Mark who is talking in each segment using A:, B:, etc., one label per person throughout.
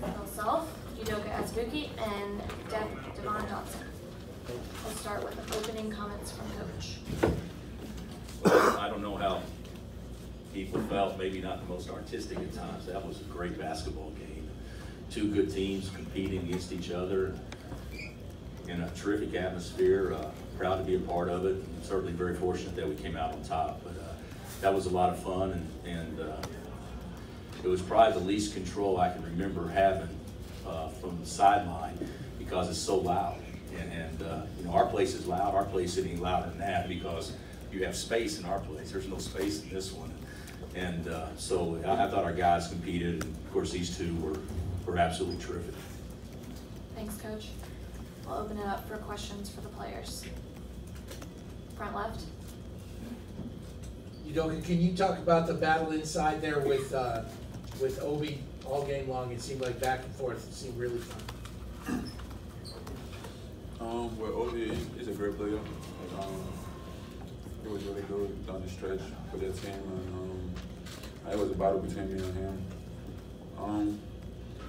A: Bill Self, Udoka Azubuike, and Dev- Devon Dotson. We'll start with opening comments from Coach.
B: I don't know how people felt, maybe not the most artistic at times. That was a great basketball game. Two good teams competing against each other in a terrific atmosphere. Uh, Proud to be a part of it. Certainly very fortunate that we came out on top. But uh, that was a lot of fun, and, and uh, it was probably the least control I can remember having uh, from the sideline because it's so loud. And, and uh, you know, our place is loud. Our place isn't louder than that because you have space in our place. There's no space in this one. And uh, so I, I thought our guys competed, and of course these two were, were absolutely terrific.
A: Thanks, Coach. We'll open it up for questions for the players. Front left,
C: You know, can you talk about the battle inside there with, uh, with Obi all game long? It seemed like back and forth. It seemed really fun.
D: Um, well, Obi is a great player. And, um, it was really good down the stretch for that team, and um, it was a battle between me and him. Um,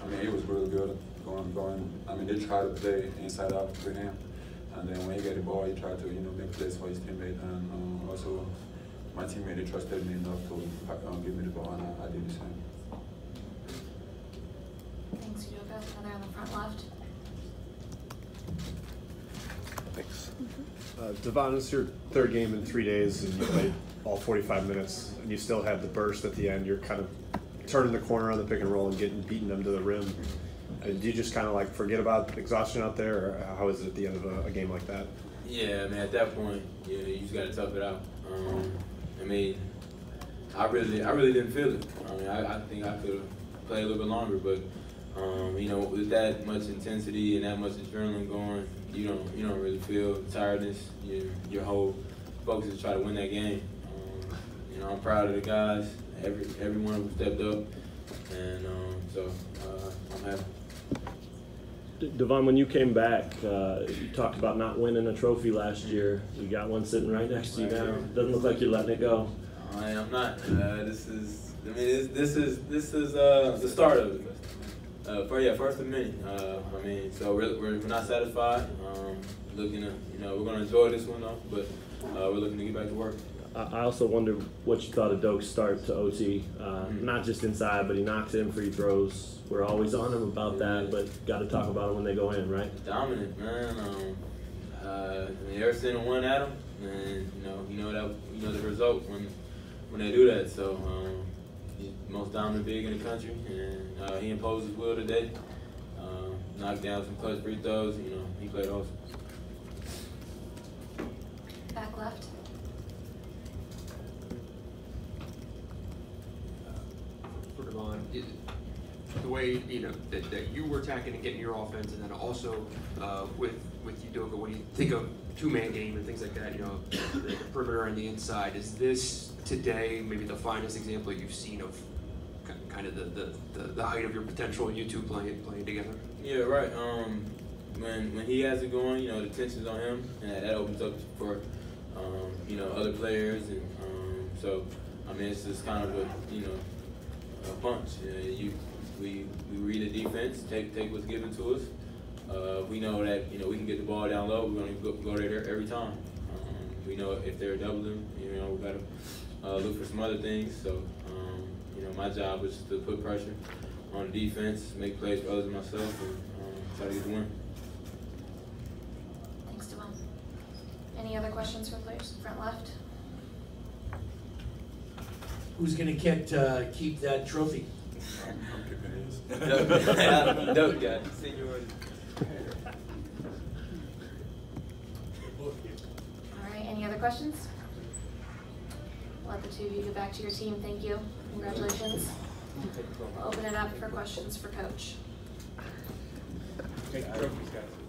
D: I mean, it was really good going, going. I mean, they tried to play inside out with him, and then when he got the ball, he tried to, you know, make plays for his teammate, and um, also my teammate they trusted me enough to um, give me the ball, and I, I did the same.
A: thanks, Udoka. Another on the front left.
E: Thanks. Uh, Devon, it's your third game in three days, and you played all 45 minutes, and you still had the burst at the end. You're kind of turning the corner on the pick and roll and getting beating them to the rim. Uh, do you just kind of like forget about exhaustion out there, or how is it at the end of a, a game like that?
F: Yeah, I mean, at that point, yeah, you just got to tough it out. Um, I mean, I really, I really didn't feel it. I mean, I, I think I could played a little bit longer, but um, you know, with that much intensity and that much adrenaline going, you don't, you don't really feel tiredness. Your, your whole focus is try to win that game. Um, you know, I'm proud of the guys. Every, everyone who stepped up, and um, so uh, I'm happy.
G: Devon, when you came back, uh, you talked about not winning a trophy last year. You got one sitting right next to you now. Doesn't look like you're letting it go.
F: I am not. Uh, this is. I mean, this, this is this is uh, the start of it. Uh, for yeah, first of many. Uh, I mean, so we're, we're, not satisfied. Um, looking to, you know, we're gonna enjoy this one though, but uh, we're looking to get back to work.
G: I also wonder what you thought of Doke's start to OT. Uh, not just inside, but he knocks in free throws. We're always on him about that, but got to talk about him when they go in, right?
F: Dominant, man. Um, uh, I mean, one at him, and you know, you know that you know the result when when they do that. So um, he's most dominant big in the country, and uh, he imposed his will today. Uh, knocked down some clutch free throws. You know, he played awesome.
A: Back left.
H: for Devon, it- the way, you know, that, that you were attacking and getting your offense, and then also uh, with, with Udoka, when you think of two-man game and things like that, you know, the perimeter and the inside, is this today maybe the finest example you've seen of kind of the, the, the, the height of your potential and you two playing, playing together?
F: Yeah, right. Um, when when he has it going, you know, the tension's on him, and that, opens up for um, you know other players, and um, so I mean it's just kind of a you know a punch. Uh, you we we read the defense, take take what's given to us. Uh, we know that you know we can get the ball down low. We're going to go, go there every time. Um, we know if they're doubling, you know we got to uh, look for some other things. So um, you know my job is to put pressure on the defense, make plays for others and myself, and um, try to get the win.
A: Thanks, Devon. Any other questions for players? Front left.
C: Who's gonna get, uh, keep that trophy?
D: I'm, I'm.
F: Dope, dope guy, seniority.
A: All right, any other questions? Let the two of you get back to your team. Thank you. Congratulations. We'll open it up for questions for Coach.
H: Take the trophies, guys.